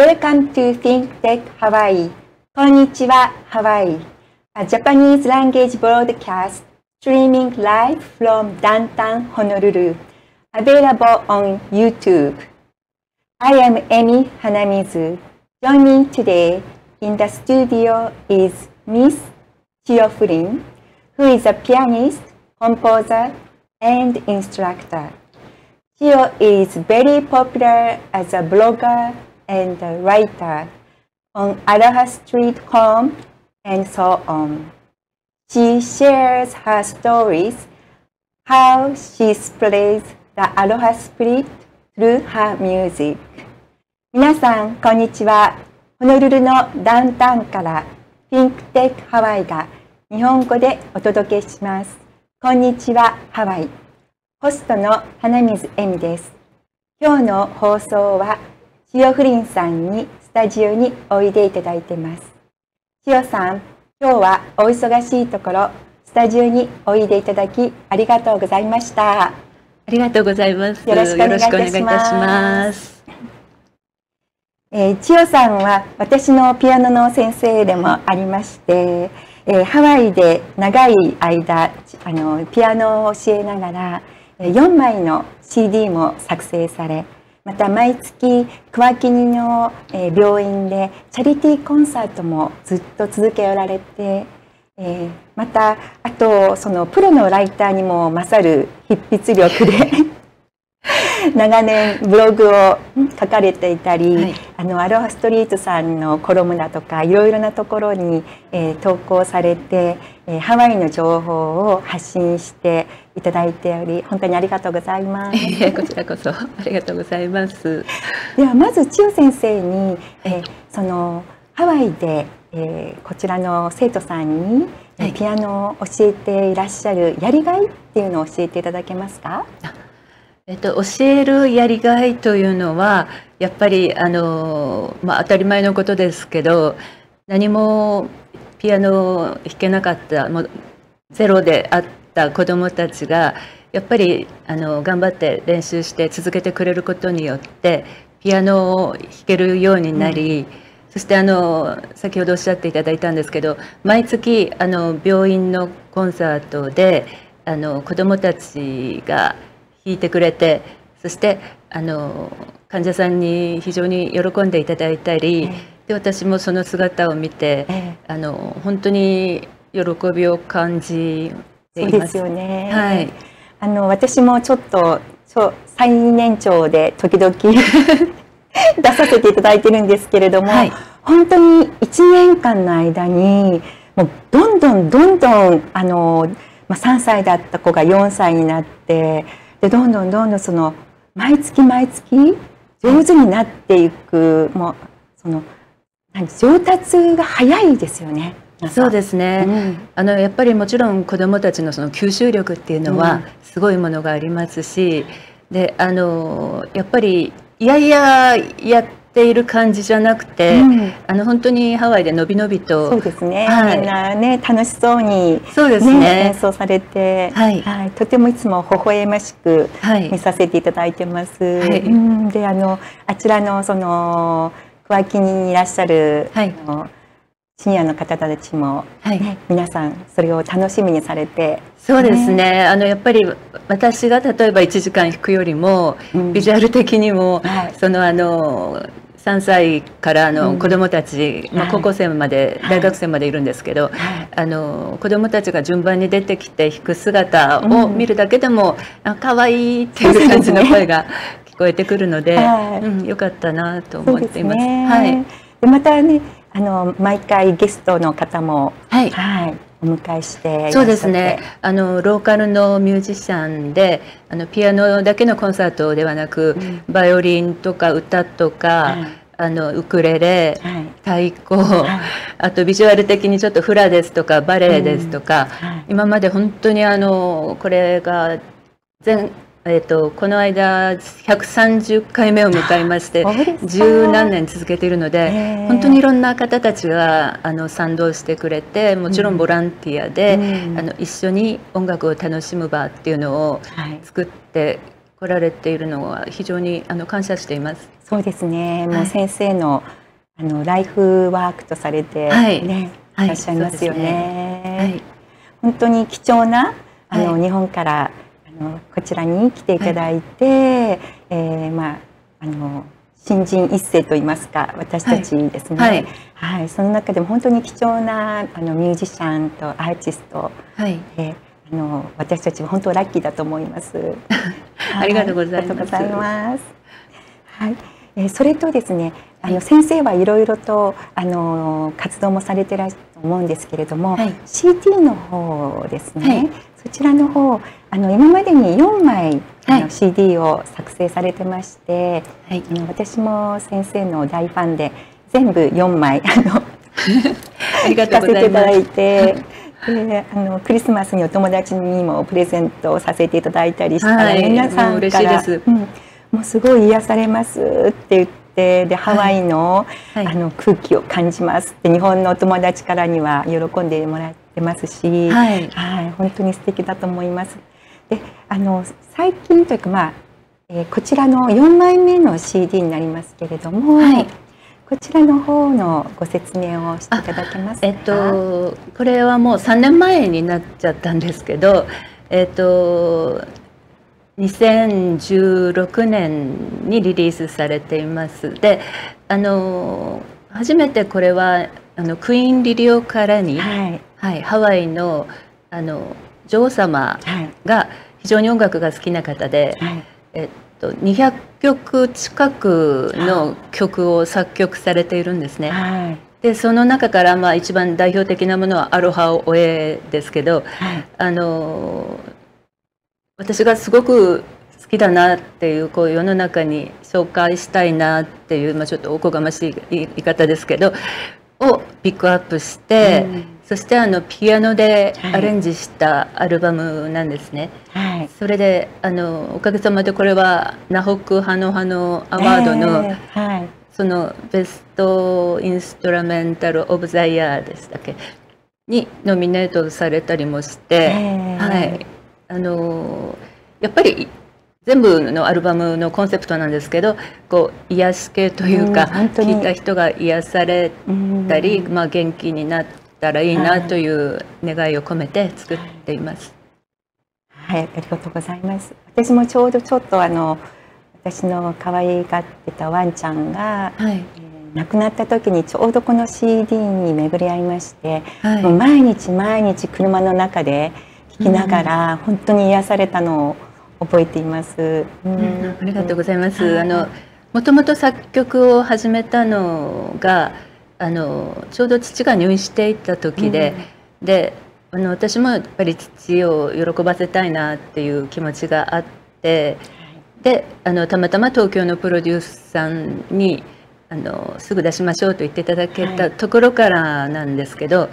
Welcome to Think Tech Hawaii. Konnichiwa, Hawaii. A Japanese language broadcast streaming live from downtown Honolulu. Available on YouTube. I am Emi Hanamizu. Joining today in the studio is Miss Teofurin, who is a pianist, composer, and instructor. Tio is very popular as a blogger and a writer on Aloha Street Com and so on. She shares her stories, how she plays the Aloha spirit through her music. 皆さん、こんにちは。ホノルルのダウンタウンから ThinkTech ハワイが日本語でお届けします。こんにちは、ハワイ。ホストの花水恵美です。今日の放送は、千代フリンさんにスタジオにおいでいただいています。千代さん、今日はお忙しいところ、スタジオにおいでいただきありがとうございました。ありがとうございます。よろしくお願いいたします。えー、千代さんは私のピアノの先生でもありまして、えー、ハワイで長い間あのピアノを教えながら4枚の CD も作成されまた毎月桑木にの病院でチャリティーコンサートもずっと続けられて、えー、またあとそのプロのライターにも勝る筆筆力で長年ブログを書かれていたり、はい、あのアロハストリートさんのコロムだとかいろいろなところに、えー、投稿されて、えー、ハワイの情報を発信していただいており本当にありがとうございます。こちらこそありがとうございます。ではまず千代先生に、えー、そのハワイで、えー、こちらの生徒さんに、はい、ピアノを教えていらっしゃるやりがいっていうのを教えていただけますか？えっと、教えるやりがいというのはやっぱりあの、まあ、当たり前のことですけど何もピアノを弾けなかったもうゼロであった子どもたちがやっぱりあの頑張って練習して続けてくれることによってピアノを弾けるようになり、うん、そしてあの先ほどおっしゃっていただいたんですけど毎月あの病院のコンサートであの子どもたちが弾いてくれてそしてあの患者さんに非常に喜んでいただいたり、えー、で私もその姿を見て、えー、あの本当に喜びを感じています。ですよね、はい、あの私もちょっと最年長で時々 出させていただいてるんですけれども、はい、本当に1年間の間にもうどんどんどんどんあの、まあ、3歳だった子が4歳になってでどんどんどんどんその毎月毎月上手になっていくもうその何上達が早いですよね。そうですね、うん、あのやっぱりもちろん子どもたちのその吸収力っていうのはすごいものがありますし、うん、であのやっぱりいやいややっている感じじゃなくて、うん、あの本当にハワイでのびのびとそうですね、はい、みんなね楽しそうに、そうですね。演奏されて、はい、はい、とてもいつも微笑ましく見させていただいてます。はい、うん、であのあちらのその桑木にいらっしゃる、はい、あのシニアの方たちも、はい、皆さんそれを楽しみにされて。そうですね、ね、あのやっぱり私が例えば1時間弾くよりも、うん、ビジュアル的にも、はい、そのあの3歳からの子どもたち、うん、まあ、高校生まで、はい、大学生までいるんですけど、はい、あの子どもたちが順番に出てきて弾く姿を見るだけでも、うん、あ可愛いっていう感じの声が聞こえてくるので、はい、うん、よかったなと思っています。すね、はい、でまたねあの毎回ゲストの方も、はい、はい、お迎えして。そうですね。あのローカルのミュージシャンであのピアノだけのコンサートではなく、うん、バイオリンとか歌とか、はい、あのウクレレ、はい、太鼓、あとビジュアル的にちょっとフラですとかバレエですとか、うん、今まで本当にあのこれが全えーと、この間130回目を迎えまして十何年続けているので本当にいろんな方たちがあの賛同してくれてもちろんボランティアで、うん、あの一緒に音楽を楽しむ場っていうのを作って来られているのは非常にあの感謝しています。そうですね。もう先生の、あのライフワークとされてね、はい、いらっしゃいますよね。本当に貴重なあの、日本からあのこちらに来ていただいて、はい、えー、まああの新人一世と言いますか私たちですね、はい、はい、その中でも本当に貴重なあのミュージシャンとアーティスト、はい、えあの私たちは本当ラッキーだと思います。ありがとうございます。はい、えー、それとですね、あの先生はいろいろとあの活動もされてらっしゃると思うんですけれども、はい、CD の方ですね、はい、そちらの方あの今までに4枚あの CD を作成されてまして、はい、あの私も先生の大ファンで全部4枚あの 聞か せていただいて。であのクリスマスにお友達にもプレゼントをさせていただいたりしたら、はい、皆さんから、うん、もうすごい癒されますって言ってでハワイのはい、あの空気を感じますって日本のお友達からには喜んでもらってますし、はい、はい、本当に素敵だと思います。であの最近というか、まあえー、こちらの4枚目の CD になりますけれども、はい、こちらの方のご説明をしていただけますか？えっとこれはもう3年前になっちゃったんですけど、えっと2016年にリリースされています。で、あの初めてこれはあのクイーン・リリオ・カラニ、はい、はい、ハワイのあの女王様が非常に音楽が好きな方で、はい、えっと、200曲近くの曲を作曲されているんですね。はい、でその中からまあ一番代表的なものは「アロハを終え」ですけど、はい、あの私がすごく好きだなっていうこう世の中に紹介したいなっていう、まあ、ちょっとおこがましい言い方ですけどをピックアップして、うん、そしてあのピアノでアレンジしたアルバムなんですね。はい、それであのおかげさまでこれはナホック・ハノハノアワードの、えーはい、そのベストインストラメンタル・オブ・ザ・イヤーでしたっけ？にノミネートされたりもして、えー、はい。あのやっぱり全部のアルバムのコンセプトなんですけどこう癒し系というか、聞いた人が癒されたり、まあ、元気になったらいいなという願いを込めて作っています。はい、ありがとうございます。私もちょうどちょっとあの私の可愛がってたワンちゃんが、はい、えー、亡くなった時にちょうどこの CD に巡り合いまして、はい、もう毎日毎日車の中で聴きながら、本当に癒されたのを覚えています。うん、ありがとうございます。あのもともと作曲を始めたのがあのちょうど父が入院していた時で、うん、であの私もやっぱり父を喜ばせたいなっていう気持ちがあってであのたまたま東京のプロデュースさんにあのすぐ出しましょうと言っていただけたところからなんですけど、はい、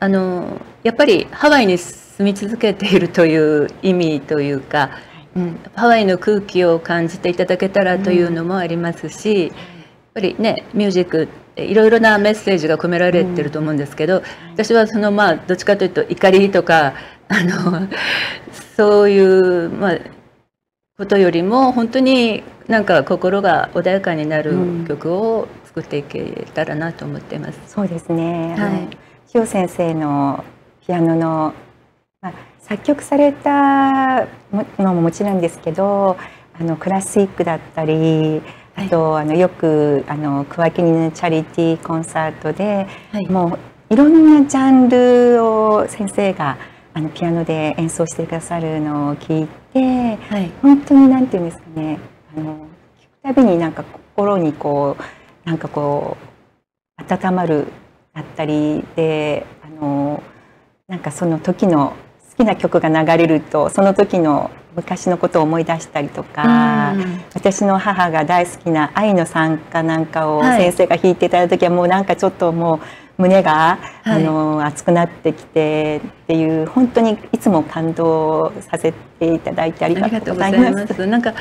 あのやっぱりハワイに住み続けているという意味というかうん、ハワイの空気を感じていただけたらというのもありますし、やっぱりねミュージックっていろいろなメッセージが込められてると思うんですけど、私はそのまあどっちかというと怒りとか あのそういうまあことよりも本当になんか心が穏やかになる曲を作っていけたらなと思っています。そうですね。はい。塩先生のピアノのまあ作曲されたのももちろんですけどあのクラシックだったりあと、はい、あのよくあのクワキニのチャリティーコンサートで、はい、もういろんなジャンルを先生があのピアノで演奏してくださるのを聞いて、はい、本当に何て言うんですかね。あの聞くたびになんか心にこうなんかこう温まるだったりであのなんかその時の好きな曲が流れるとその時の昔のことを思い出したりとか、私の母が大好きな「愛の参加」なんかを先生が弾いていただいた時はもうなんかちょっともう胸が、はい、あの熱くなってきてっていう本当にいつも感動させていただいてありがとうございます。なんか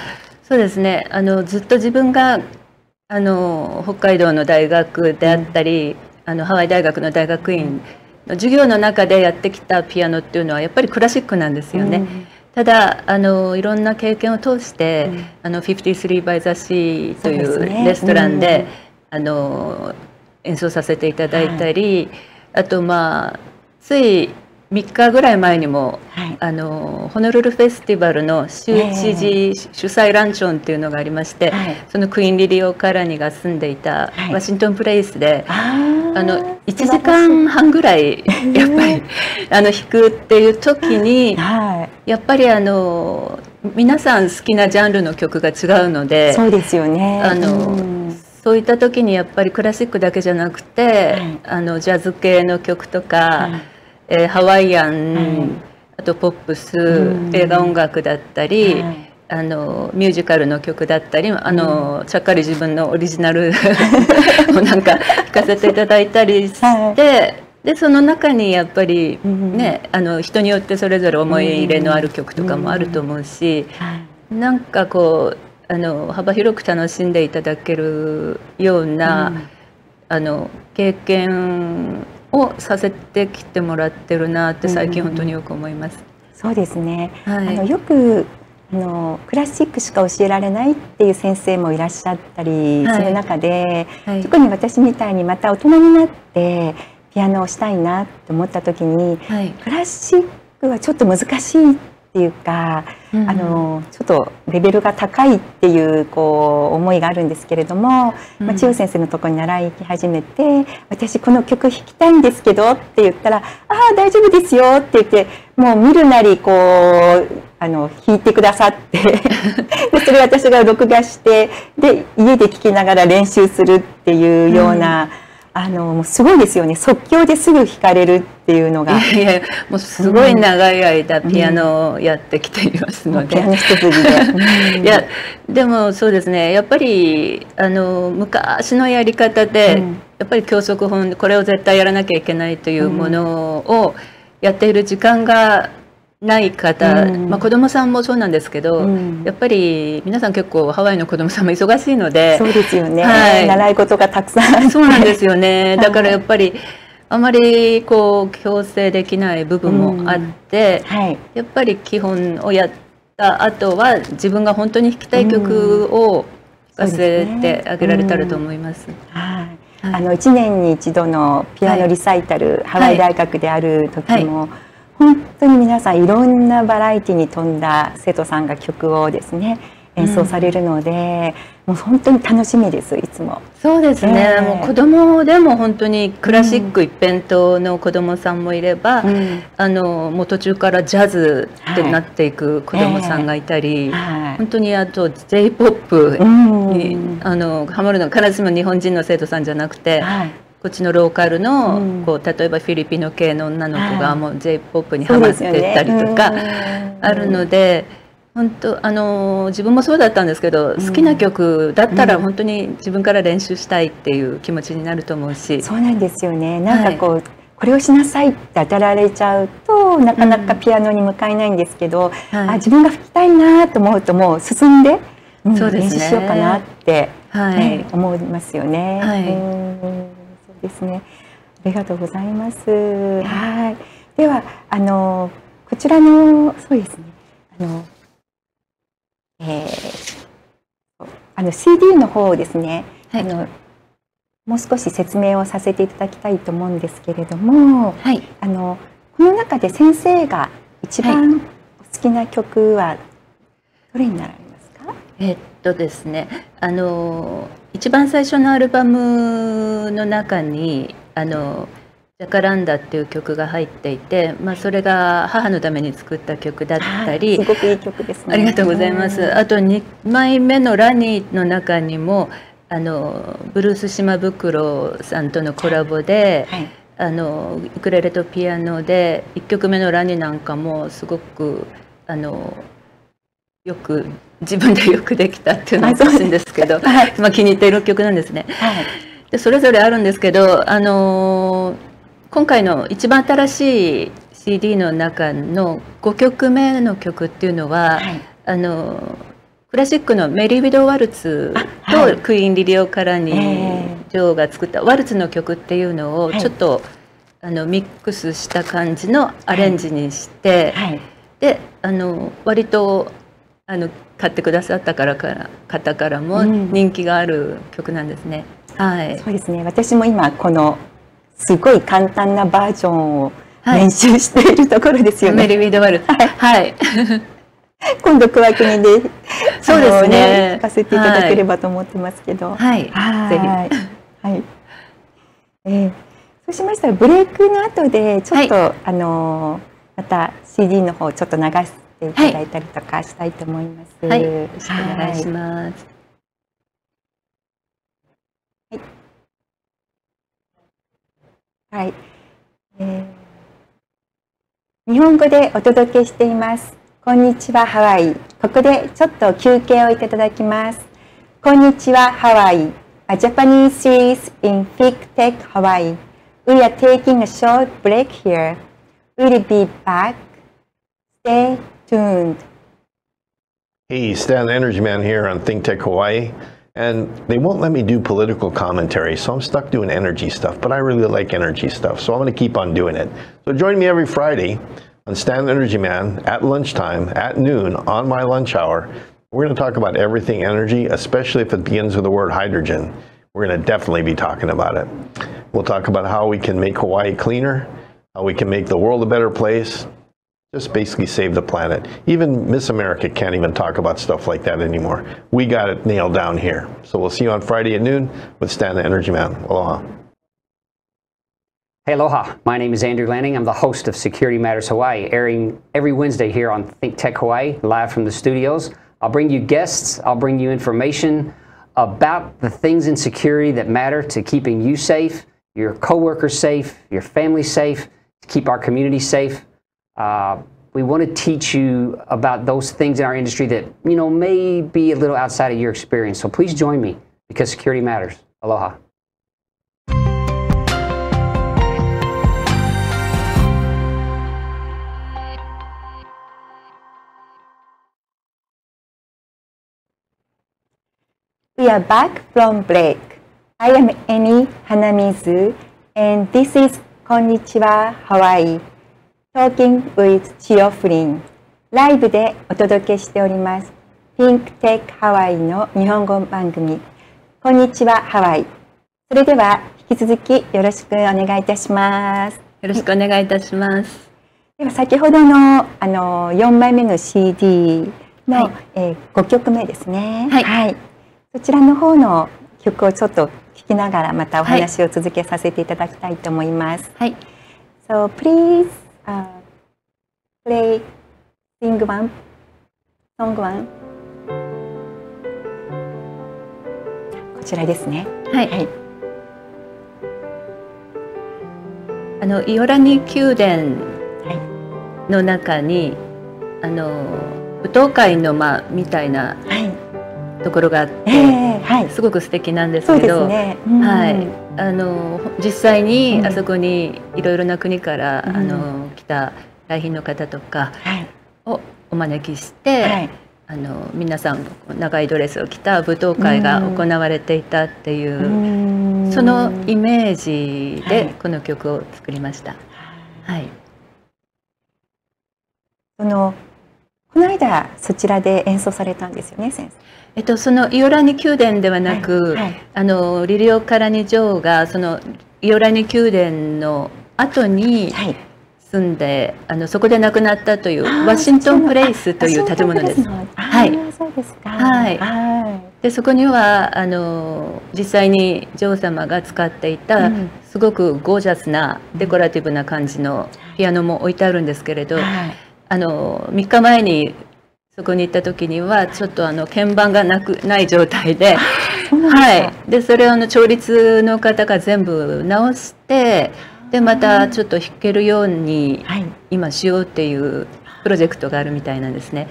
そうですね。あのずっと自分があの北海道の大学であったり、うん、あのハワイ大学の大学院、うん授業の中でやってきたピアノっていうのはやっぱりクラシックなんですよね。ただあのいろんな経験を通して、うん。あの53 by the Sea といそうレストランで、うん。あの演奏させていただいたり、あとまあつい3日ぐらい前にもはい。あのホノルルフェスティバルの州知事主催ランチョンっていうのがありまして、はい。そのクイーン・リリオ・カラニが住んでいたはい。ワシントンプレイスで、あーあの1時間半ぐらいやっぱりあの弾くっていう時にはいやっぱりあの皆さん好きなジャンルの曲が違うのでそうですよね。あのうん。そういった時にやっぱりクラシックだけじゃなくて、いあのジャズ系の曲とか、はいえーハワイアン、はいあとポップス、うん。映画音楽だったり、はい。あのミュージカルの曲だったりあの、ちゃっかり自分のオリジナルを なんか弾かせていただいたりして、はでその中にやっぱりうんね、あの人によってそれぞれ思い入れのある曲とかもあると思うし、はい。なんかこうあの幅広く楽しんでいただけるような、うん。あの経験をさせてきてもらってるなって最近うん本当によく思います。そうですね、はい。あのよくあのクラシックしか教えられないっていう先生もいらっしゃったりはいする中で、はい。特に私みたいにまた大人になってピアノをしたいなと思った時にはい。クラシックはちょっと難しいっていうか、うんあのちょっとレベルが高いっていうこう思いがあるんですけれども、うん。まあ、千代先生のところに習い行き始めて「私この曲弾きたいんですけど」って言ったら「ああ大丈夫ですよ」って言ってもう見るなりこうあの弾いてくださって でそれを私が録画してで家で聴きながら練習するっていうような、あのもうすごいですよね。即興ですぐ弾かれるっていうのが。いやいやもうすごい長い間ピアノをやってきていますので、ピアノ一筋で。いやでもそうですね。やっぱりあの昔のやり方で、うん。やっぱり教則本これを絶対やらなきゃいけないというものをやっている時間がない方、うん。まあ、子どもさんもそうなんですけど、うん。やっぱり皆さん結構ハワイの子どもさんも忙しいのでそうですよね、はい。習い事がたくさん。そうなんですよね。はい。だからやっぱりあまりこう強制できない部分もあって、はい。やっぱり基本をやった後は自分が本当に弾きたい曲を弾かせてあげられたらと思います。はい。はい。あの1年に一度のピアノリサイタル、ハワイ大学である時も、本当に皆さんいろんなバラエティに富んだ生徒さんが曲をですね演奏されるので、もう本当に楽しみですいつも。そうですね、ええ。もう子供でも本当にクラシック一辺倒の子供さんもいれば、うん。あのもう途中からジャズってなっていく子供さんがいたり、はい。本当にあと j p o p うん。に、あのハマるのが必ずしも日本人の生徒さんじゃなくて、はいこっちのローカルの、うん。こう例えばフィリピノ系の女の子はい。がもう j p o p にそハマってたりとかうんあるので。本当あの自分もそうだったんですけど、ん。好きな曲だったらうん。本当に自分から練習したいっていう気持ちになると思うし、そうなんですよね。なんかこう、これをしなさいって当たられちゃうとなかなかピアノに向かえないんですけど、はい。あ自分が吹きたいなと思うともう進んで、うんそうですね。練習しようかなって、はい。ね思いますよね。はいですね。ありがとうございます。はい。ではあのこちらのそうですね。あの、えーあの CD の方をですね。はいあのもう少し説明をさせていただきたいと思うんですけれども、はい、あのこの中で先生が一番お好きな曲はどれになられますか？えっとですねあの一番最初のアルバムの中にあのジャカランダっていう曲が入っていて、まあ、それが母のために作った曲だったりすごくいい曲ですね。ありがとうございます。うんあと2枚目の「ラニー」の中にもあのブルース島袋さんとのコラボで、はい。あのウクレレとピアノで1曲目の「ラニ」なんかもすごくあのよく自分でよくできたっていうのはおかしいんですけど、はい。まあ、気に入っている曲なんですね。はい。でそれぞれあるんですけど、あの今回の一番新しい CD の中の5曲目の曲っていうのは、はい。あのクラシックのメリー・ウィド・ワルツとクイーン・リリオ・カラニえ女王が作ったワルツの曲っていうのをはい。ちょっと、あのミックスした感じのアレンジにして、はい。であの割とあの買ってくださったからから方からもうん人気がある曲なんですね。はい。そうですね。私も今このすごい簡単なバージョンをはい練習しているところですよメね。リーウィードワル。はい。今度桑国でそうですねあの聞かせていただければと思ってますけど。はい。ぜひ。はい。はい。えーそうしましたらブレイクの後でちょっと、あのまた CD の方ちょっと流していただいたりとかしたいと思います。はい。よろしくお願いしす。ます。はい。えー日本語でお届けしています。こんにちはハワイ。ここでちょっと休憩をいただきます。こんにちはハワイ。A Japanese series in Big Tech Hawaii. We are taking a short break here. We'll be back. Stay tuned. Hey, Stan Energy Man here on Think Tech Hawaii. And they won't let me do political commentary, so I'm stuck doing energy stuff. But I really like energy stuff, so I'm going to keep on doing it. So join me every Friday on Stan Energy Man at lunchtime, at noon, on my lunch hour. We're going to talk about everything energy, especially if it begins with the word hydrogen. We're going to definitely be talking about it. We'll talk about how we can make Hawaii cleaner, how we can make the world a better place, just basically save the planet. Even Miss America can't even talk about stuff like that anymore. We got it nailed down here. So we'll see you on Friday at noon with Stan the Energy Man. Aloha. Hey, aloha. My name is Andrew Lanning. I'm the host of Security Matters Hawaii, airing every Wednesday here on Think Tech Hawaii, live from the studios. I'll bring you guests, I'll bring you information about the things in security that matter to keeping you safe, your coworkers safe, your family safe, to keep our community safe. Uh, we want to teach you about those things in our industry that, you know, may be a little outside of your experience. So please join me because security matters. Aloha. We are back from break. I am Eni Hanamizu, and this is Konnichiwa Hawaii, talking with Chio Flynn. ライブでお届けしております。Pink Tech Hawaii の日本語番組、こんにちはハワイ。それでは引き続きよろしくお願いいたします。よろしくお願いいたします。では先ほどのあの4枚目の CD の、はいえー5曲目ですね、はいそちらの方の曲をちょっと聴きながらまたお話を続けさせていただきたいと思います。はい。So please、uh, play sing one song one こちらですね。はい。はい。あのイオラニ宮殿はの中に、あの舞踏会の間みたいなはい。ところがあって、えー、はい。すごく素敵なんですそうけど、ですね。うんはい、あの実際にうんあそこにいろいろな国から、うんあの来た来賓の方とかはい。をお招きして、はい。あの皆さん長いドレスを着た舞踏会が行われていたっていう、そのイメージはいでこの曲を作りました。はい、そのこの間そちらで演奏されたんですよね先生。えっと、そのイオラニ宮殿ではなく、はいはいあのリリオ・カラニ女王がそのイオラニ宮殿の後にはい。住んであのそこで亡くなったというワシントンプレイスという建物です。は。はいそうですか。はいはでそこにはあの実際に女王様が使っていた、うんすごくゴージャスなデコラティブな感じのピアノも置いてあるんですけれど、はい。あの3日前にそこに行った時にはちょっとあの鍵盤がなくない状態で。はい、でそれをあの調律の方が全部直してでまたちょっと弾けるようにはい。今しようっていうプロジェクトがあるみたいなんですね。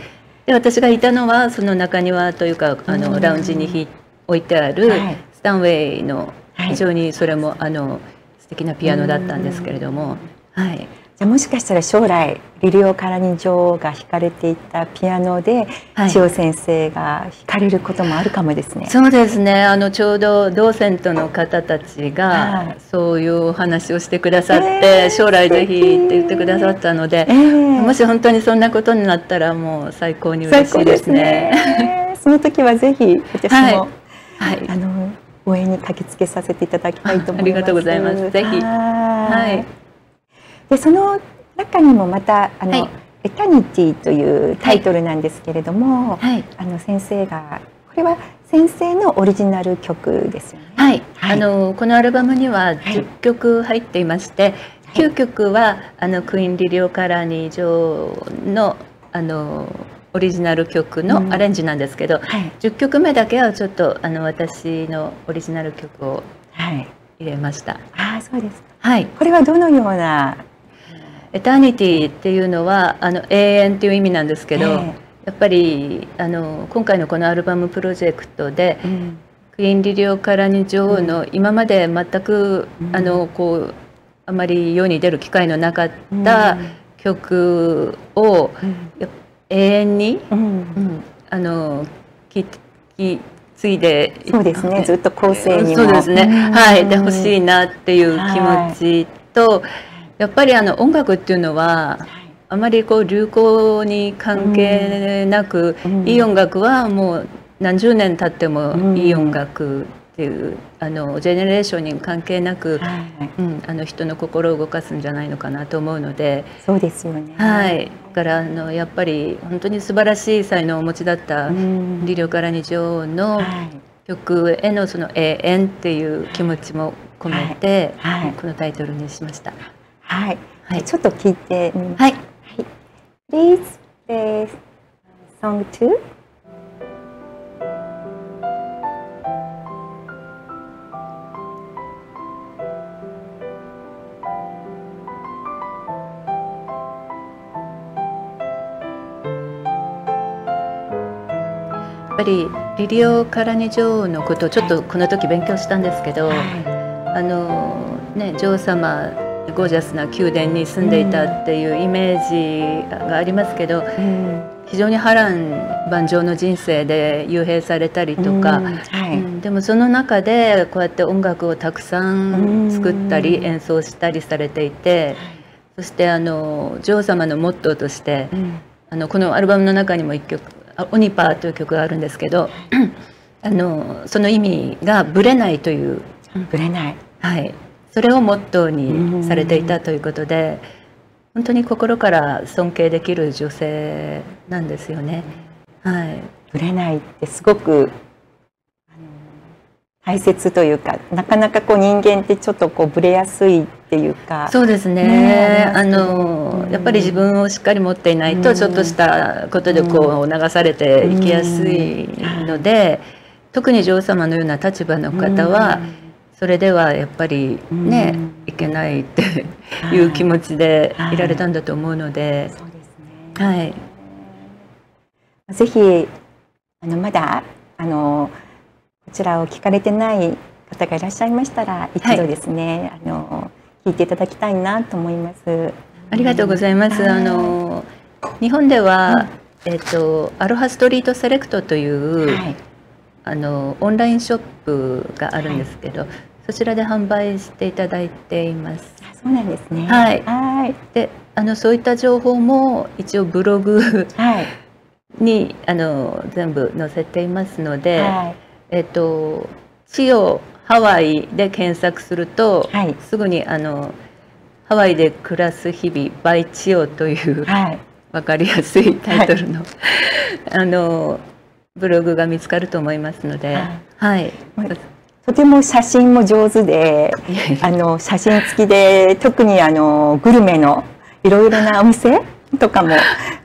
で私がいたのはその中庭というかあうんのラウンジにひ置いてあるはいスタンウェイのはい非常にそれもあの素敵なピアノだったんですけれども、はい、じじゃあもしかしたら将来リリオ・カラニ女王が弾かれていたピアノで、はい。千代先生が弾かれることもあるかもですね。そうですね。あのちょうどドーセントの方たちはい。がそういうお話をしてくださって、えー将来ぜひって言ってくださったので、ええもし本当にそんなことになったらもう最高に嬉しいですね。その時はぜひ私も、はい。はい。あの応援に駆けつけさせていただきたいと思います。あありがとうございます。ぜひ。はい。はいでその中にもまたあの、はい。エタニティというタイトルなんですけれども、はい。あの先生がこれは先生のオリジナル曲ですよね。はい、はい。あのこのアルバムにははい。10曲入っていまして、9曲はあのクイーン・リリオ・カラーニ女王のあのオリジナル曲うん。のアレンジなんですけど、はい。10曲目だけはちょっとあの私のオリジナル曲をはい。入れました。ああそうですか。はい、これはどのようなエターニティっていうのはあの永遠っていう意味なんですけど、ええ。やっぱりあの今回のこのアルバムプロジェクトでうん。クイーン・リリオ・カラニ女王の今まで全く、うん。あのこうあまり世に出る機会のなかった曲をやっぱ永遠に、うん。うんあのきき継いでそうですね。ずっと後世にも。そうですね、うん。はい。でほしいなっていう気持ちと、やっぱりあの音楽っていうのはあまりこう流行に関係なく、うん。いい音楽はもう何十年経ってうん。もいい音楽っていう、あのジェネレーションに関係なく、はいうん、あの人の心を動かすんじゃないのかなと思うので、そうですよね。はい、だからあのやっぱり本当に素晴らしい才能をお持ちだったうん。リリオ・カラニ女王のはい。曲へのその永遠っていう気持ちも込めて、はい。はい。このタイトルにしました。はい、はいちょっと聞いてみます。はい、Please play song two. やっぱりリリオ・カラニ女王のことをちょっとこの時勉強したんですけど、はあのね女王様ゴージャスな宮殿に住んでいたっていうイメージがありますけど、非常に波乱万丈の人生で幽閉されたりとか、うん。はい。うんでもその中でこうやって音楽をたくさん作ったり演奏したりされていてそしてあの女王様のモットーとしてうん。あのこのアルバムの中にも一曲「あオニパー」という曲があるんですけどあのその意味がぶれないという、ぶれない。はい、それをモットーにされていたということで本当に心から尊敬できる女性なんですよね。はい。ぶれないってすごく大切というか、なかなかこう人間ってちょっとこうぶれやすいっていうか。そうですね。あねあのうんやっぱり自分をしっかり持っていないうん。とちょっとしたことでこう流されていきやすいので特に女王様のような立場の方はそれではやっぱりねうんいけないっていう気持ちでいられたんだと思うのでそうですね。はいぜひあのまだあのこちらを聞かれてない方がいらっしゃいましたら一度ですね、あの聞いていただきたいなと思います。ありがとうございます。はいあの日本では、えっとアロハストリートセレクトという、はい。あのオンラインショップがあるんですけど、そちらで販売していただいています。あそうなんですね。はいはい。で、あのそういった情報も一応ブログはい。にあの全部載せていますので、はい。えっとチオハワイで検索すると、はいすぐにあのハワイで暮らす日々バイチオというはい。わかりやすいタイトルの、あのブログが見つかると思いますので、はいはい。とても写真も上手で、あの写真付きで特にあのグルメのいろいろなお店とかも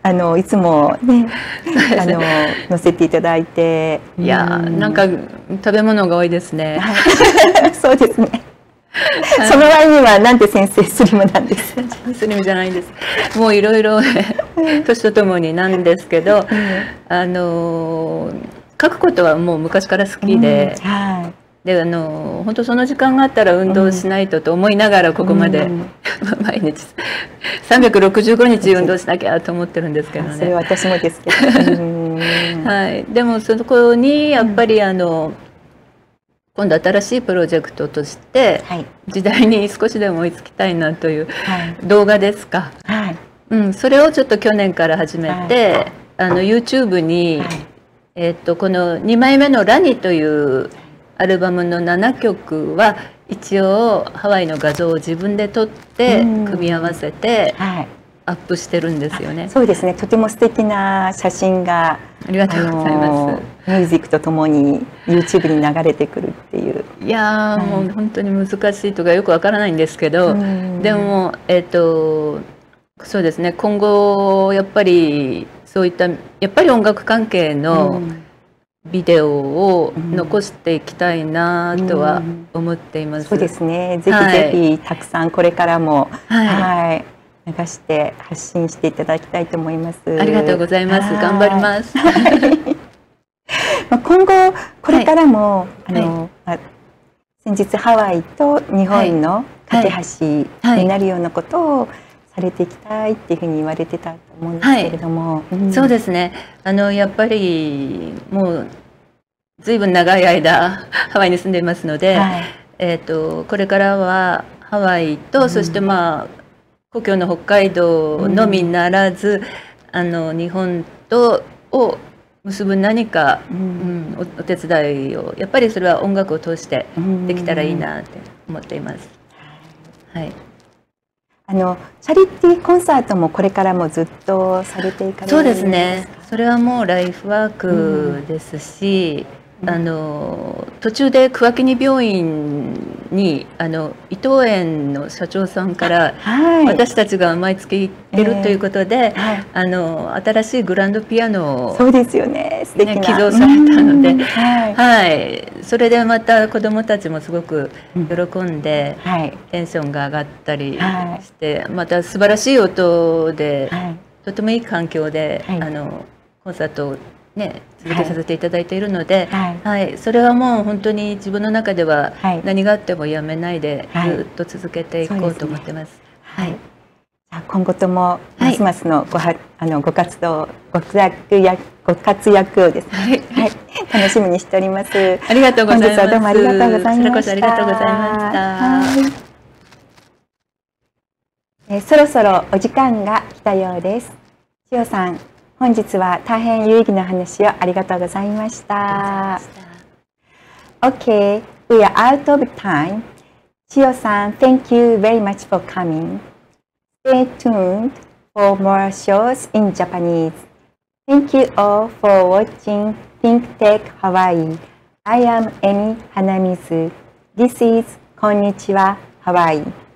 あのいつもね あの載せていただいて、いやーなんか食べ物が多いですね。はい そうですね。その割にはなんて先生スリムなんです？スリムじゃないんです。もういろいろね年とともになんですけど、あのー書くことはもう昔から好きで、はであの本当その時間があったら運動しないとと思いながらここまで、うん、毎日365日運動しなきゃと思ってるんですけどね。それは私もですけど、はい、でもそこにやっぱりあの、今度新しいプロジェクトとして、はい、時代に少しでも追いつきたいなという動画ですか、はい、うん、それをちょっと去年から始めて、はい、あの YouTube に、えー、っとこの2枚目の「ラニ」というアルバムの7曲は一応ハワイの画像を自分で撮って組み合わせて、アップしてるんですよね。そうですね。とても素敵な写真がありがとうございます。ミュージックとともに YouTube に流れてくるっていう。いやー、もう本当に難しいとかよくわからないんですけど、でもえっ、ー、とそうですね。今後やっぱりそういったやっぱり音楽関係のビデオを残していきたいなとは思っています。そうですね。ぜひぜひ、はい、たくさんこれからもはい、はい流して発信していただきたいと思います。ありがとうございます。頑張ります。まあ今後これからも、はい、あの、はい、先日ハワイと日本の架け橋になるようなことをされていきたいっていうふうに言われてたと思うんですけれども、うん、そうですね。あのやっぱりもうずいぶん長い間ハワイに住んでいますので、えっ、ー、とこれからはハワイと、うん、そしてまあ故郷の北海道のみならず、うん、あの日本とを結ぶ何か、うん、おお手伝いをやっぱりそれは音楽を通してできたらいいなって思っています。はい。あのチャリティーコンサートもこれからもずっとされていかれるそうですね。それはもうライフワークですし、あの途中で桑木に病院にあの伊藤園の社長さんから、はい、私たちが毎月行ってるということで、えーはい、あの新しいグランドピアノを、そうですよね。素敵な、寄贈されたので、はい、はい、それでまた子どもたちもすごく喜んで、うん、テンションが上がったりして、また素晴らしい音で、とてもいい環境で、あのコンサートをね、続けさせていただいているので、はい、はい、それはもう本当に自分の中では何があってもやめないでずっと続けていこうと思ってます。はい、ねはい、今後ともますますのごは、あのご活動ご活躍やご活躍をですね、はい、はい、楽しみにしております。ありがとうございます。本日はどうもありがとうございました。ありがとうございました。えそろそろお時間が来たようです。千代さん。本日は大変有意義な話をありがとうございました。Okay, we are out of time. Chio-san, thank you very much for coming. Stay tuned for more shows in Japanese. Thank you all for watching Think Tech Hawaii. I am Emi Hanamizu. This is Konnichiwa Hawaii.